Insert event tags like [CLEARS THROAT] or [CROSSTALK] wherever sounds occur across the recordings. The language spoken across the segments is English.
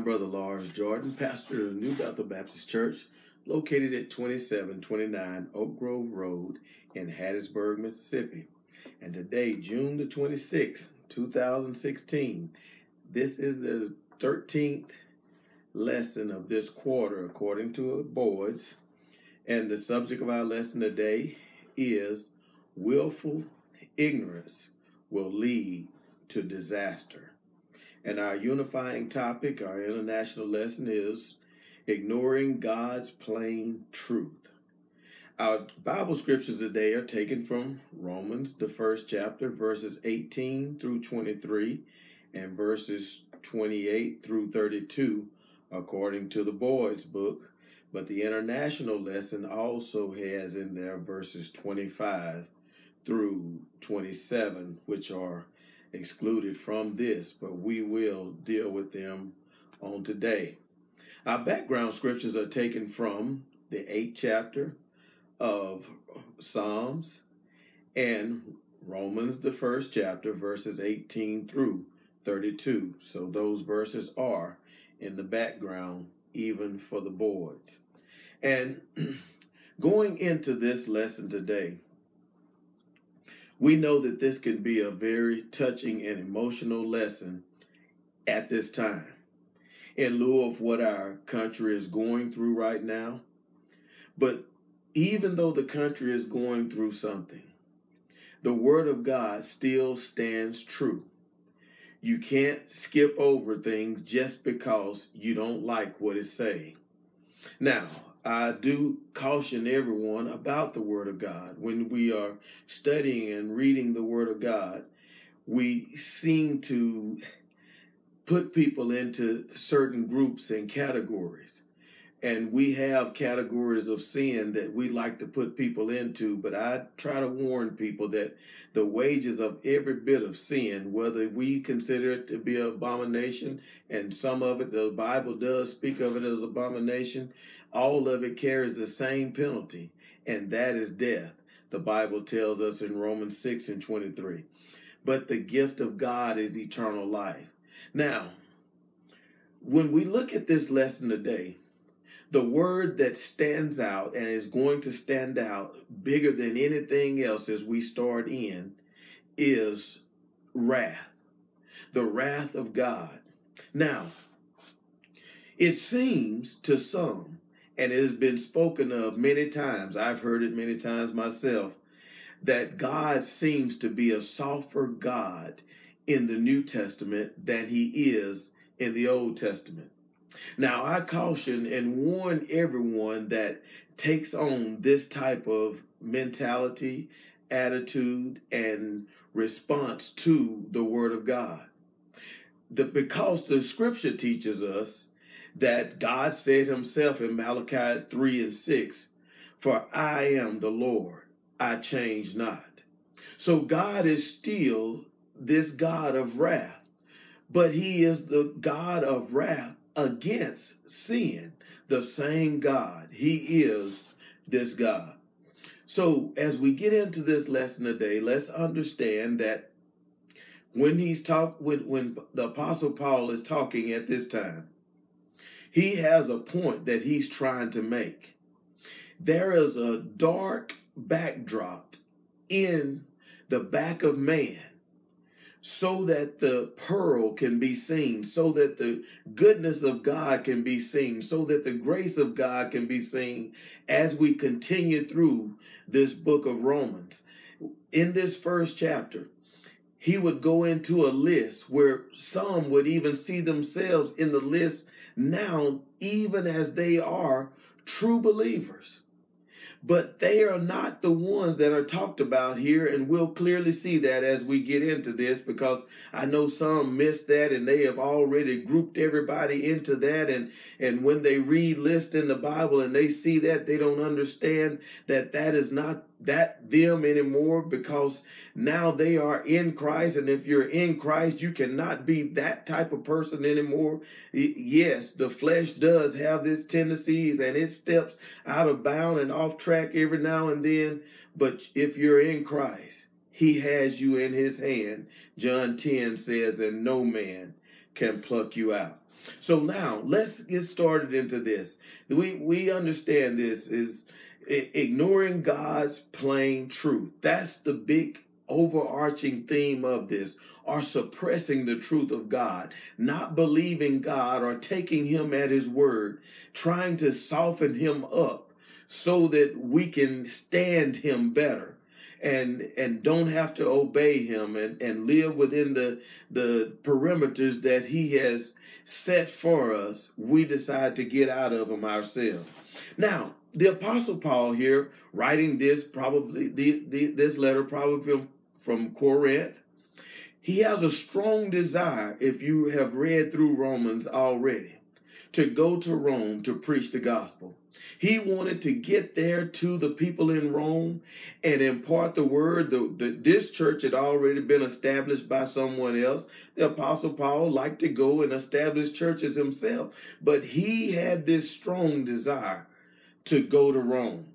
I'm Brother Lars Jordan, pastor of New Bethel Baptist Church, located at 2729 Oak Grove Road in Hattiesburg, Mississippi. And today, June the 26th, 2016, this is the 13th lesson of this quarter according to the Boyd's. And the subject of our lesson today is willful ignorance will lead to disaster. And our unifying topic, our international lesson is ignoring God's plain truth. Our Bible scriptures today are taken from Romans, the first chapter, verses 18 through 23, and verses 28 through 32, according to the Boyd's book. But the international lesson also has in there verses 25 through 27, which are excluded from this, but we will deal with them on today. Our background scriptures are taken from the eighth chapter of Psalms and Romans, the first chapter, verses 18 through 32. So those verses are in the background, even for the Boyd's. And [CLEARS THROAT] going into this lesson today, we know that this can be a very touching and emotional lesson at this time. In lieu of what our country is going through right now. But even though the country is going through something, the Word of God still stands true. You can't skip over things just because you don't like what it's saying. Now, I do caution everyone about the Word of God. When we are studying and reading the Word of God, we seem to put people into certain groups and categories. And we have categories of sin that we like to put people into, but I try to warn people that the wages of every bit of sin, whether we consider it to be an abomination, and some of it, the Bible does speak of it as abomination, all of it carries the same penalty, and that is death. The Bible tells us in Romans 6 and 23. But the gift of God is eternal life. Now, when we look at this lesson today, the word that stands out and is going to stand out bigger than anything else as we start in is wrath. The wrath of God. Now, it seems to some and it has been spoken of many times. I've heard it many times myself that God seems to be a softer God in the New Testament than he is in the Old Testament. Now, I caution and warn everyone that takes on this type of mentality, attitude, and response to the Word of God. The, because the scripture teaches us that God said himself in Malachi 3 and 6, For I am the Lord, I change not. So God is still this God of wrath, but he is the God of wrath against sin, the same God. He is this God. So as we get into this lesson today, let's understand that when he's talk when when the apostle Paul is talking at this time, he has a point that he's trying to make. There is a dark backdrop in the back of man so that the pearl can be seen, so that the goodness of God can be seen, so that the grace of God can be seen as we continue through this book of Romans. In this first chapter, he would go into a list where some would even see themselves in the list now, even as they are true believers. But they are not the ones that are talked about here, and we'll clearly see that as we get into this because I know some missed that and they have already grouped everybody into that. And, and when they read list in the Bible and they see that, they don't understand that that is not that them anymore because now they are in Christ. And if you're in Christ, you cannot be that type of person anymore. Yes, the flesh does have its tendencies and it steps out of bound and off track every now and then. But if you're in Christ, he has you in his hand. John 10 says, and no man can pluck you out. So now let's get started into this. We we understand this is ignoring God's plain truth. That's the big overarching theme of this are suppressing the truth of God, not believing God or taking him at his word, trying to soften him up so that we can stand him better and and don't have to obey him and and live within the the perimeters that he has set for us we decide to get out of them ourselves now the apostle paul here writing this probably the, the this letter probably from, from corinth he has a strong desire if you have read through romans already to go to rome to preach the gospel he wanted to get there to the people in Rome and impart the word. The, the, this church had already been established by someone else. The Apostle Paul liked to go and establish churches himself, but he had this strong desire to go to Rome.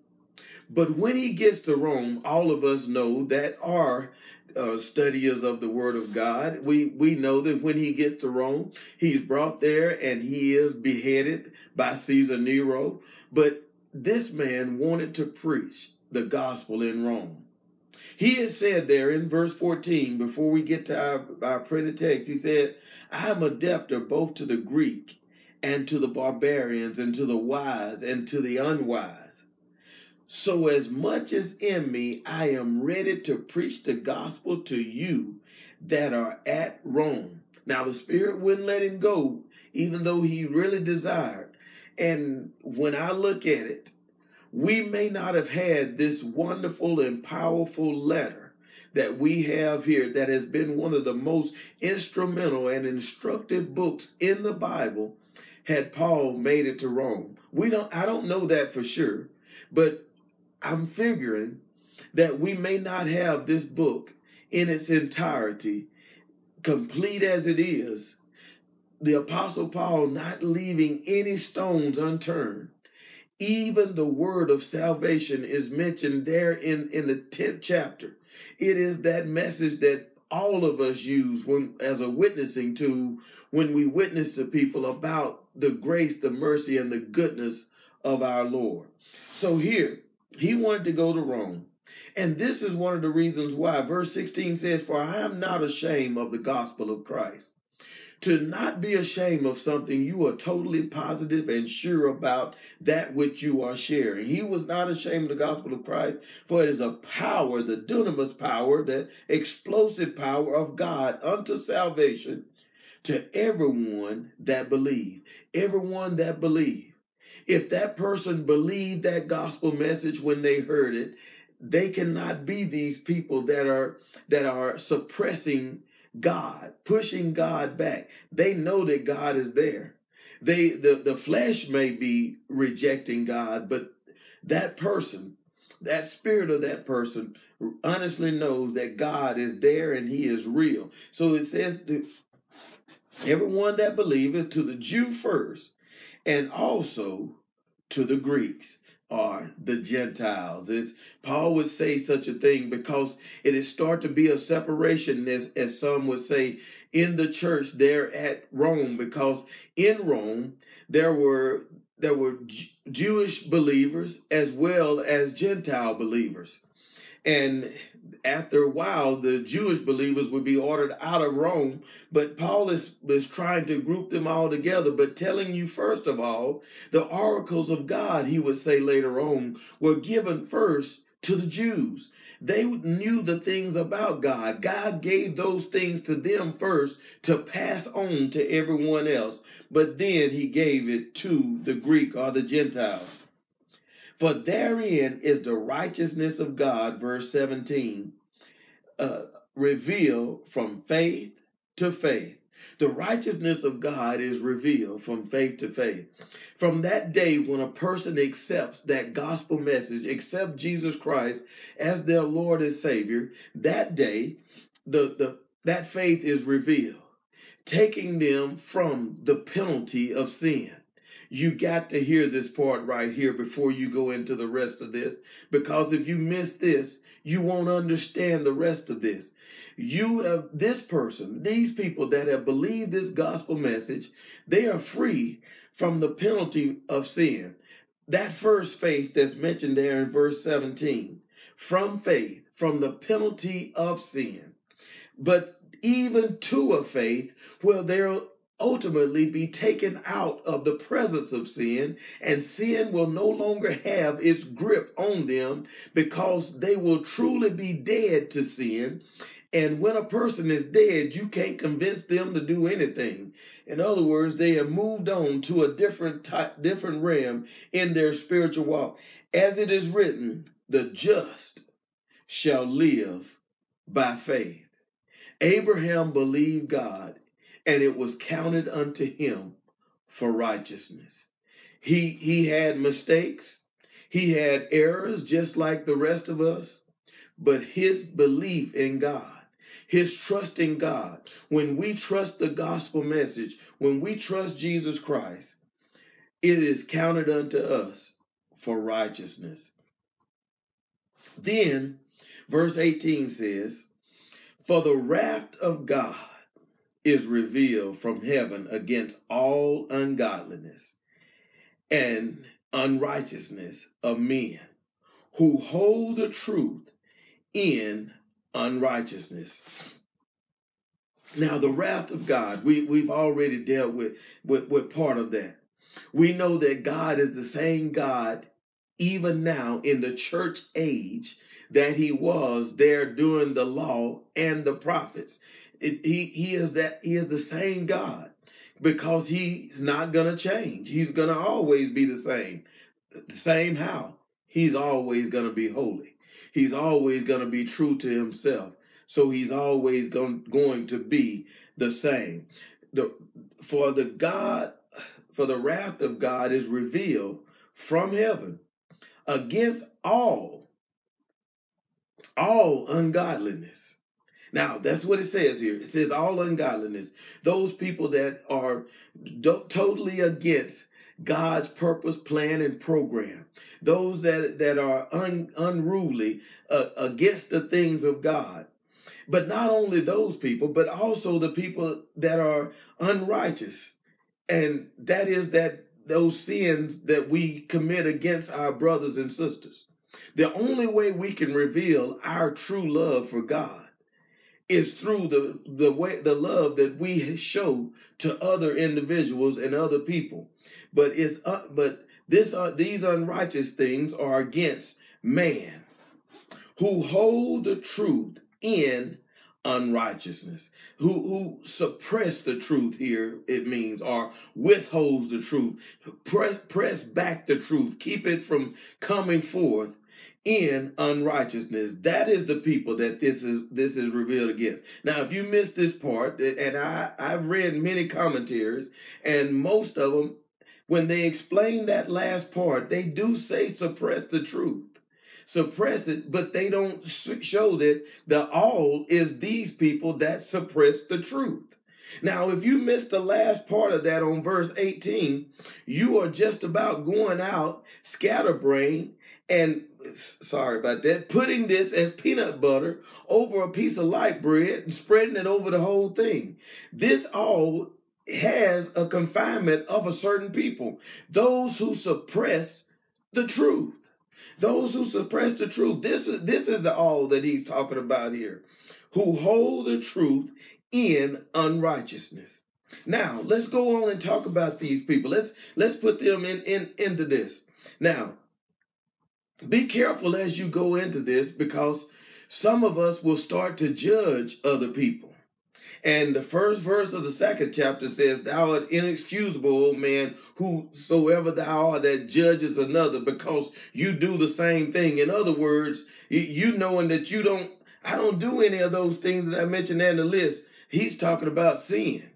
But when he gets to Rome, all of us know that are uh, studiers of the Word of God. We we know that when he gets to Rome, he's brought there and he is beheaded by Caesar Nero. But this man wanted to preach the gospel in Rome. He had said there in verse 14, before we get to our, our printed text, he said, I am a debtor both to the Greek and to the barbarians and to the wise and to the unwise. So, as much as in me, I am ready to preach the gospel to you that are at Rome. Now, the Spirit wouldn't let him go, even though he really desired. And when I look at it, we may not have had this wonderful and powerful letter that we have here that has been one of the most instrumental and instructive books in the Bible had Paul made it to Rome. We don't I don't know that for sure, but I'm figuring that we may not have this book in its entirety complete as it is the Apostle Paul not leaving any stones unturned. Even the word of salvation is mentioned there in, in the 10th chapter. It is that message that all of us use when as a witnessing to when we witness to people about the grace, the mercy, and the goodness of our Lord. So here, he wanted to go to Rome. And this is one of the reasons why. Verse 16 says, For I am not ashamed of the gospel of Christ to not be ashamed of something you are totally positive and sure about that which you are sharing. He was not ashamed of the gospel of Christ, for it is a power, the dunamis power, the explosive power of God unto salvation to everyone that believe. Everyone that believe. If that person believed that gospel message when they heard it, they cannot be these people that are that are suppressing God, pushing God back. They know that God is there. They the, the flesh may be rejecting God, but that person, that spirit of that person honestly knows that God is there and he is real. So it says that everyone that believeth to the Jew first and also to the Greeks are the Gentiles. It's, Paul would say such a thing because it has started to be a separation, as, as some would say, in the church there at Rome, because in Rome there were there were Jewish believers as well as Gentile believers. And after a while, the Jewish believers would be ordered out of Rome. But Paul is, is trying to group them all together, but telling you, first of all, the oracles of God, he would say later on, were given first to the Jews. They knew the things about God. God gave those things to them first to pass on to everyone else. But then he gave it to the Greek or the Gentiles. For therein is the righteousness of God, verse 17, uh, revealed from faith to faith. The righteousness of God is revealed from faith to faith. From that day when a person accepts that gospel message, accept Jesus Christ as their Lord and Savior, that day the, the that faith is revealed, taking them from the penalty of sin you got to hear this part right here before you go into the rest of this. Because if you miss this, you won't understand the rest of this. You have this person, these people that have believed this gospel message, they are free from the penalty of sin. That first faith that's mentioned there in verse 17, from faith, from the penalty of sin. But even to a faith where they'll ultimately be taken out of the presence of sin, and sin will no longer have its grip on them because they will truly be dead to sin. And when a person is dead, you can't convince them to do anything. In other words, they have moved on to a different type, different realm in their spiritual walk. As it is written, the just shall live by faith. Abraham believed God and it was counted unto him for righteousness. He he had mistakes, he had errors just like the rest of us, but his belief in God his trust in God, when we trust the gospel message, when we trust Jesus Christ, it is counted unto us for righteousness. Then, verse 18 says, For the wrath of God is revealed from heaven against all ungodliness and unrighteousness of men who hold the truth in unrighteousness. Now, the wrath of God, we, we've already dealt with, with, with part of that. We know that God is the same God even now in the church age that he was there during the law and the prophets. It, he he is that he is the same God because he's not gonna change. He's gonna always be the same. The same how? He's always gonna be holy. He's always gonna be true to himself. So he's always going, going to be the same. The for the God for the wrath of God is revealed from heaven against all all ungodliness now, that's what it says here. It says all ungodliness. Those people that are totally against God's purpose, plan, and program. Those that, that are un, unruly uh, against the things of God. But not only those people, but also the people that are unrighteous. And that is that those sins that we commit against our brothers and sisters. The only way we can reveal our true love for God is through the the way the love that we show to other individuals and other people. But it's uh, but this uh, these unrighteous things are against man who hold the truth in unrighteousness who who suppress the truth here it means or withholds the truth press press back the truth keep it from coming forth in unrighteousness. That is the people that this is this is revealed against. Now, if you miss this part, and I I've read many commentaries, and most of them, when they explain that last part, they do say suppress the truth. Suppress it, but they don't show that the all is these people that suppress the truth. Now, if you missed the last part of that on verse 18, you are just about going out scatterbrain and sorry about that, putting this as peanut butter over a piece of light bread and spreading it over the whole thing. This all has a confinement of a certain people, those who suppress the truth. Those who suppress the truth. This is this is the all that he's talking about here. Who hold the truth in unrighteousness. Now, let's go on and talk about these people. Let's let's put them in, in into this. Now, be careful as you go into this because some of us will start to judge other people. And the first verse of the second chapter says, Thou art inexcusable, old man, whosoever thou art that judges another, because you do the same thing. In other words, you knowing that you don't, I don't do any of those things that I mentioned in the list. He's talking about sin.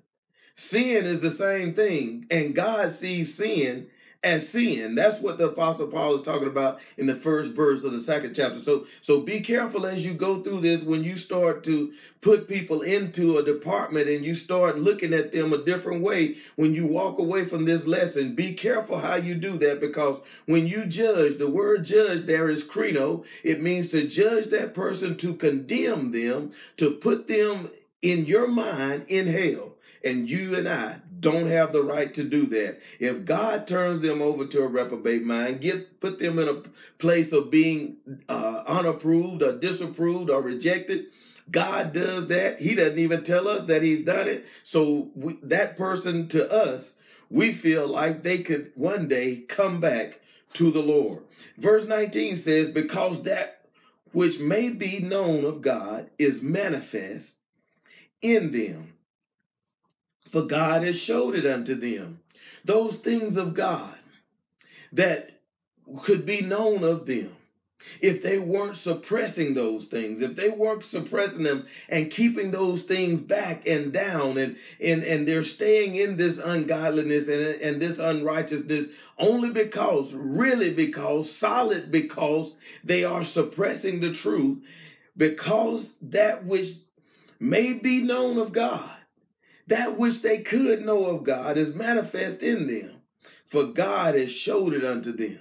Sin is the same thing, and God sees sin as sin. That's what the apostle Paul is talking about in the first verse of the second chapter. So so be careful as you go through this when you start to put people into a department and you start looking at them a different way when you walk away from this lesson. Be careful how you do that because when you judge, the word judge there is krino. It means to judge that person to condemn them, to put them in your mind in hell. And you and I don't have the right to do that. If God turns them over to a reprobate mind, get put them in a place of being uh, unapproved or disapproved or rejected, God does that. He doesn't even tell us that He's done it. So we, that person to us, we feel like they could one day come back to the Lord. Verse 19 says, Because that which may be known of God is manifest in them for God has showed it unto them. Those things of God that could be known of them if they weren't suppressing those things if they weren't suppressing them and keeping those things back and down and and and they're staying in this ungodliness and and this unrighteousness only because really because solid because they are suppressing the truth because that which may be known of God that which they could know of God is manifest in them, for God has showed it unto them.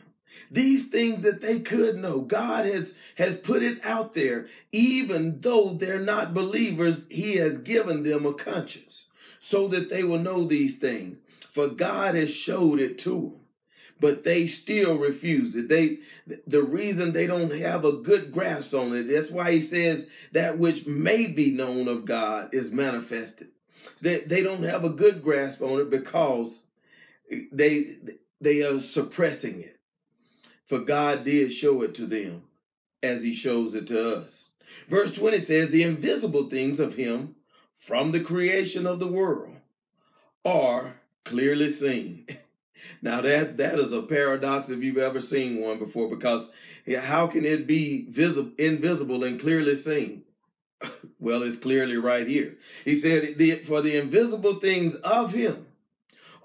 These things that they could know, God has, has put it out there. Even though they're not believers, He has given them a conscience so that they will know these things. For God has showed it to them but they still refuse it. They the reason they don't have a good grasp on it. That's why he says that which may be known of God is manifested. They, they don't have a good grasp on it because they they are suppressing it. For God did show it to them as he shows it to us. Verse 20 says, The invisible things of him from the creation of the world are clearly seen. [LAUGHS] now that that is a paradox if you've ever seen one before, because how can it be visible invisible and clearly seen? Well, it's clearly right here. He said, For the invisible things of him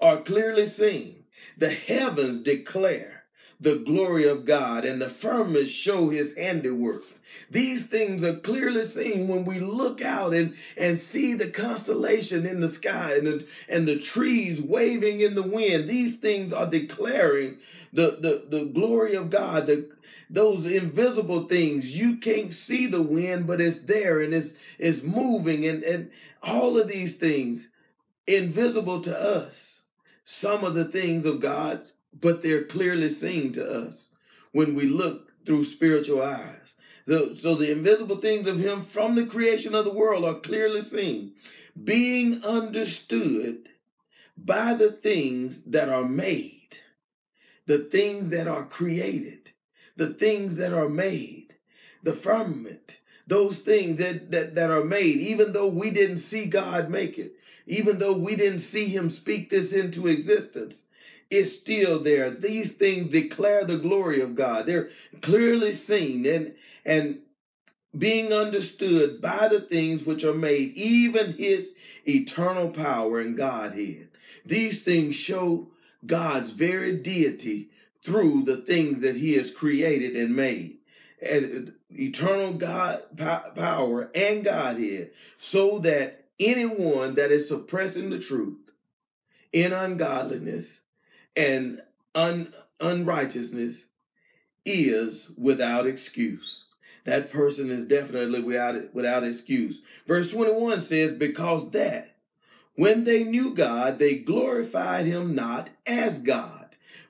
are clearly seen. The heavens declare the glory of God, and the firmament show his handiwork. These things are clearly seen when we look out and, and see the constellation in the sky and the, and the trees waving in the wind. These things are declaring the, the, the glory of God, the, those invisible things. You can't see the wind, but it's there and it's, it's moving and, and all of these things invisible to us. Some of the things of God, but they're clearly seen to us when we look through spiritual eyes. So, so the invisible things of him from the creation of the world are clearly seen, being understood by the things that are made, the things that are created, the things that are made, the firmament, those things that, that, that are made, even though we didn't see God make it, even though we didn't see him speak this into existence, it's still there. These things declare the glory of God. They're clearly seen and and being understood by the things which are made, even his eternal power and Godhead. These things show God's very deity through the things that he has created and made. And eternal God power and Godhead, so that anyone that is suppressing the truth in ungodliness and un, unrighteousness is without excuse. That person is definitely without without excuse. Verse 21 says, Because that when they knew God, they glorified him not as God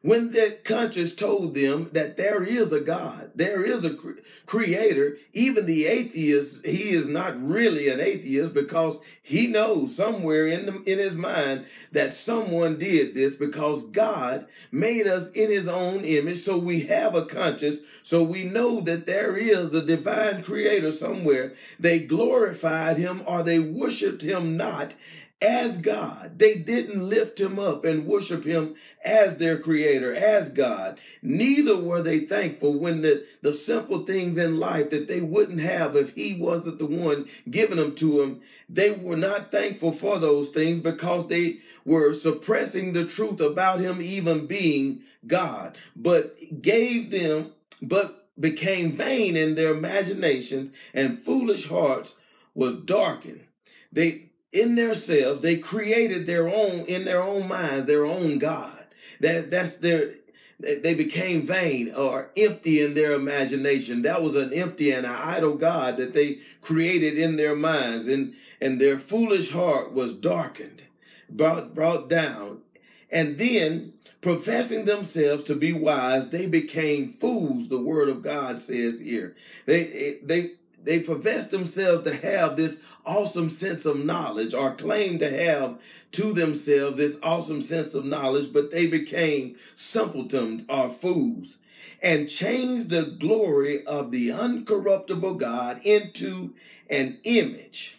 when their conscience told them that there is a God, there is a creator, even the atheist, he is not really an atheist because he knows somewhere in, the, in his mind that someone did this because God made us in his own image. So we have a conscience. So we know that there is a divine creator somewhere. They glorified him or they worshiped him not as God. They didn't lift him up and worship him as their creator, as God. Neither were they thankful when the, the simple things in life that they wouldn't have if he wasn't the one giving them to them. They were not thankful for those things because they were suppressing the truth about him even being God, but gave them, but became vain in their imaginations and foolish hearts was darkened. They in themselves, they created their own, in their own minds, their own God. That that's their they became vain or empty in their imagination. That was an empty and an idle God that they created in their minds, and, and their foolish heart was darkened, brought, brought down. And then, professing themselves to be wise, they became fools, the word of God says here. They, they, they profess themselves to have this awesome sense of knowledge or claim to have to themselves this awesome sense of knowledge, but they became simpletons or fools and changed the glory of the uncorruptible God into an image.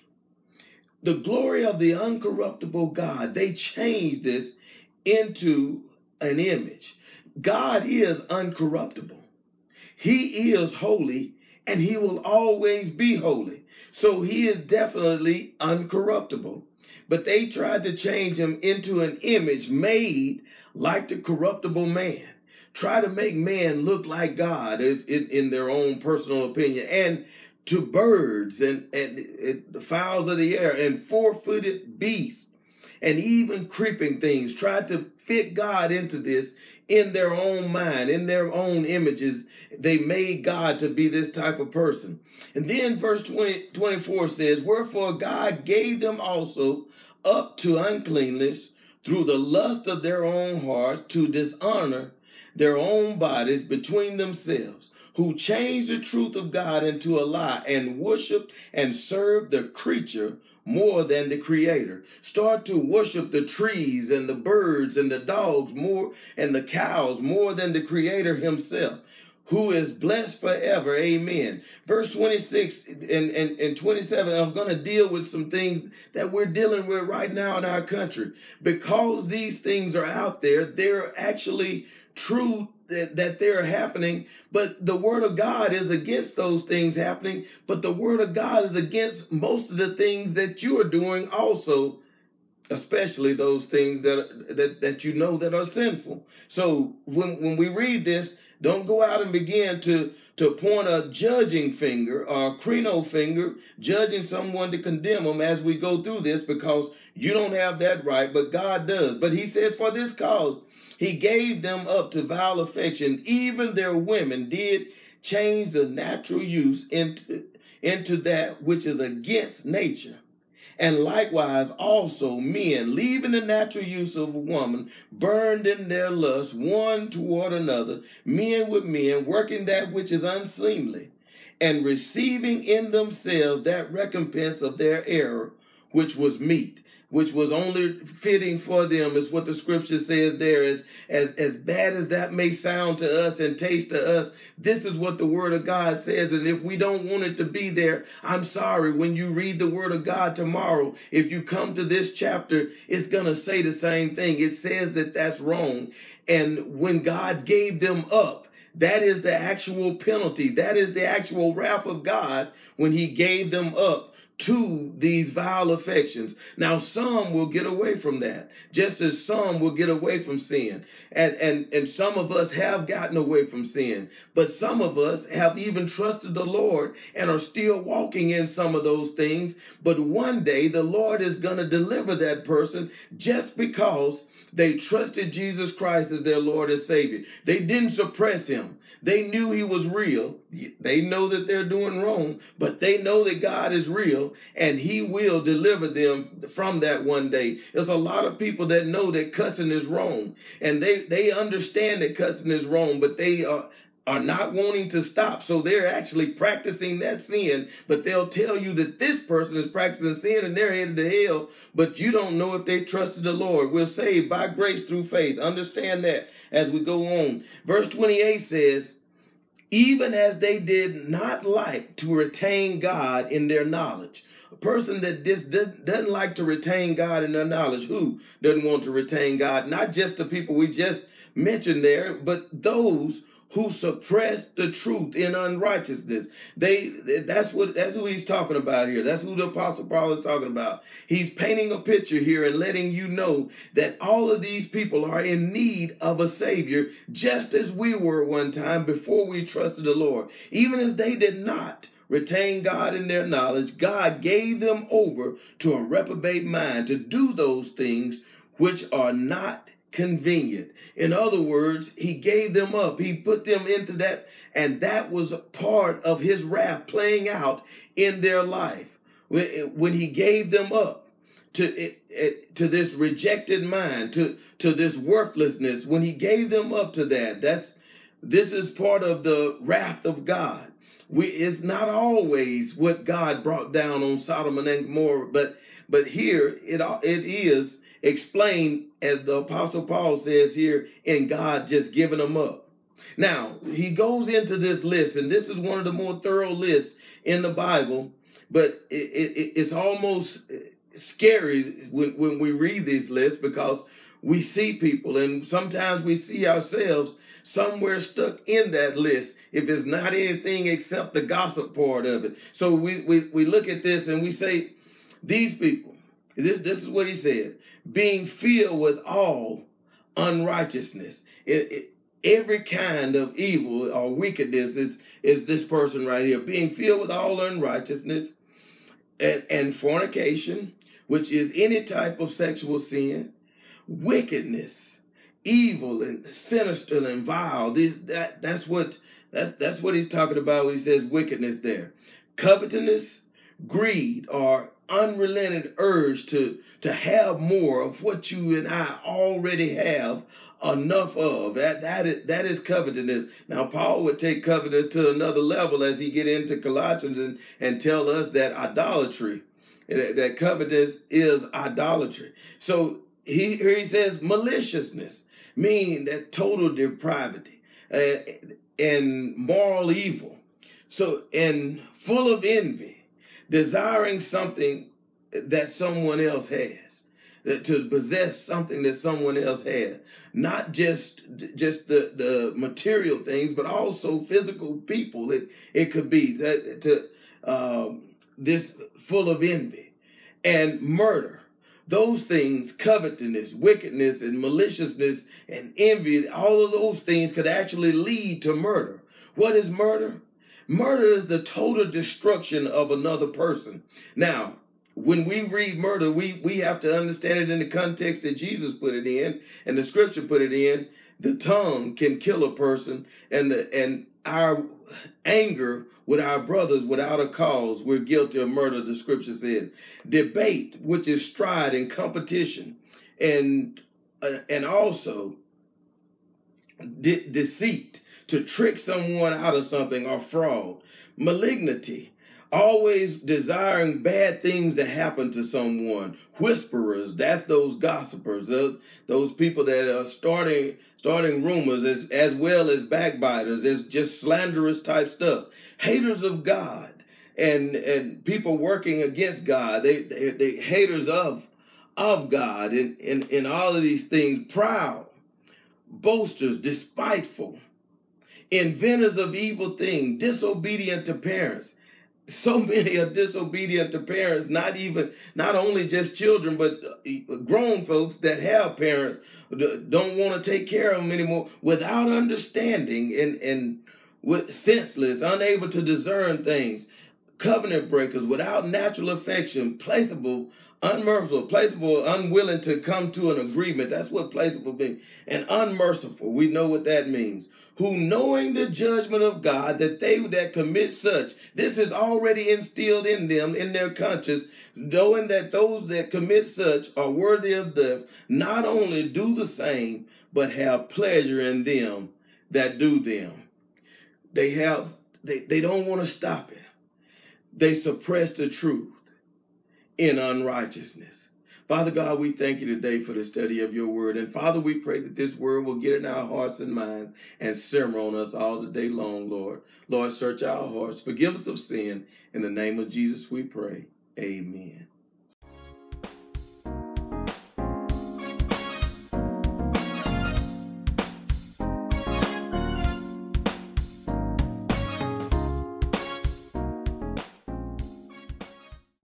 The glory of the uncorruptible God, they changed this into an image. God is uncorruptible. He is holy and he will always be holy. So he is definitely uncorruptible. But they tried to change him into an image made like the corruptible man. Try to make man look like God if, in, in their own personal opinion. And to birds and, and, and the fowls of the air and four-footed beasts and even creeping things. Tried to fit God into this in their own mind, in their own images. They made God to be this type of person. And then verse 20, 24 says, Wherefore God gave them also up to uncleanness through the lust of their own hearts to dishonor their own bodies between themselves, who changed the truth of God into a lie and worshiped and served the creature more than the creator. Start to worship the trees and the birds and the dogs more and the cows more than the creator himself who is blessed forever. Amen. Verse 26 and, and, and 27, I'm going to deal with some things that we're dealing with right now in our country. Because these things are out there, they're actually true that, that they're happening, but the word of God is against those things happening, but the word of God is against most of the things that you are doing also, especially those things that that, that you know that are sinful. So when, when we read this, don't go out and begin to to point a judging finger or a krino finger, judging someone to condemn them as we go through this because you don't have that right, but God does. But he said, for this cause, he gave them up to vile affection. Even their women did change the natural use into, into that which is against nature. And likewise, also men, leaving the natural use of a woman, burned in their lust one toward another, men with men, working that which is unseemly, and receiving in themselves that recompense of their error, which was meet which was only fitting for them is what the scripture says there. Is as as bad as that may sound to us and taste to us this is what the word of god says. And if we don't want it to be there i'm sorry. When you read the word of god tomorrow if you come to this chapter it's going to say the same thing. It says that that's wrong. And when god gave them up that is the actual penalty. That is the actual wrath of God when he gave them up to these vile affections. Now, some will get away from that, just as some will get away from sin. And, and, and some of us have gotten away from sin, but some of us have even trusted the Lord and are still walking in some of those things. But one day the Lord is going to deliver that person just because they trusted Jesus Christ as their Lord and Savior. They didn't suppress him. They knew he was real. They know that they're doing wrong, but they know that God is real and he will deliver them from that one day. There's a lot of people that know that cussing is wrong and they, they understand that cussing is wrong, but they are, are not wanting to stop. So they're actually practicing that sin, but they'll tell you that this person is practicing sin and they're headed to hell, but you don't know if they've trusted the Lord. We're saved by grace through faith. Understand that as we go on. Verse 28 says, even as they did not like to retain God in their knowledge. A person that just doesn't like to retain God in their knowledge. Who doesn't want to retain God? Not just the people we just mentioned there, but those who suppress the truth in unrighteousness. They that's what that's who he's talking about here. That's who the apostle Paul is talking about. He's painting a picture here and letting you know that all of these people are in need of a savior just as we were one time before we trusted the Lord. Even as they did not retain God in their knowledge, God gave them over to a reprobate mind to do those things which are not convenient. In other words, he gave them up. He put them into that, and that was part of his wrath playing out in their life when he gave them up to to this rejected mind, to to this worthlessness. When he gave them up to that, that's this is part of the wrath of God. We it's not always what God brought down on Sodom and Gomorrah, but but here it it is explained as the apostle Paul says here in God just giving them up. Now, he goes into this list, and this is one of the more thorough lists in the Bible, but it, it, it's almost scary when, when we read these lists because we see people, and sometimes we see ourselves somewhere stuck in that list if it's not anything except the gossip part of it. So we, we, we look at this and we say, these people, this, this is what he said being filled with all unrighteousness. It, it, every kind of evil or wickedness is, is this person right here, being filled with all unrighteousness and, and fornication, which is any type of sexual sin, wickedness, evil and sinister and vile. This, that, that's what that's that's what he's talking about when he says wickedness there. Covetousness, greed, or unrelenting urge to to have more of what you and I already have enough of. That that is, that is covetousness. Now Paul would take covetousness to another level as he get into Colossians and, and tell us that idolatry, that, that covetousness is idolatry. So he here he says maliciousness, meaning that total depravity uh, and moral evil. So and full of envy desiring something that someone else has to possess something that someone else has not just just the the material things but also physical people it it could be. To, to um, this full of envy and murder. Those things covetousness wickedness and maliciousness and envy all of those things could actually lead to murder. What is murder? Murder is the total destruction of another person. Now, when we read murder, we, we have to understand it in the context that Jesus put it in and the scripture put it in. The tongue can kill a person, and the and our anger with our brothers without a cause, we're guilty of murder, the scripture says. Debate, which is stride and competition, and uh, and also de- deceit to trick someone out of something or fraud. Malignity, always desiring bad things to happen to someone. Whisperers, that's those gossipers, those, those people that are starting starting rumors as, as well as backbiters, as just slanderous type stuff. Haters of God and and people working against God. They they, they haters of of God and in all of these things, proud, boasters, despiteful, inventors of evil things, disobedient to parents. So [LAUGHS] many are disobedient to parents, not even, not only just children, but uh, grown folks that have parents don't want to take care of them anymore without understanding and, and with senseless, unable to discern things, covenant breakers without natural affection, placeable unmerciful, placeable, unwilling to come to an agreement. That's what placeable means. And unmerciful, we know what that means. Who knowing the judgment of God that they that commit such, this is already instilled in them in their conscience, knowing that those that commit such are worthy of death, not only do the same, but have pleasure in them that do them. They have they, they don't want to stop it. They suppress the truth in unrighteousness. Father God, we thank you today for the study of your word. And Father, we pray that this word will get in our hearts and minds and simmer on us all the day long, Lord. Lord, search our hearts. Forgive us of sin. In the name of Jesus, we pray. Amen.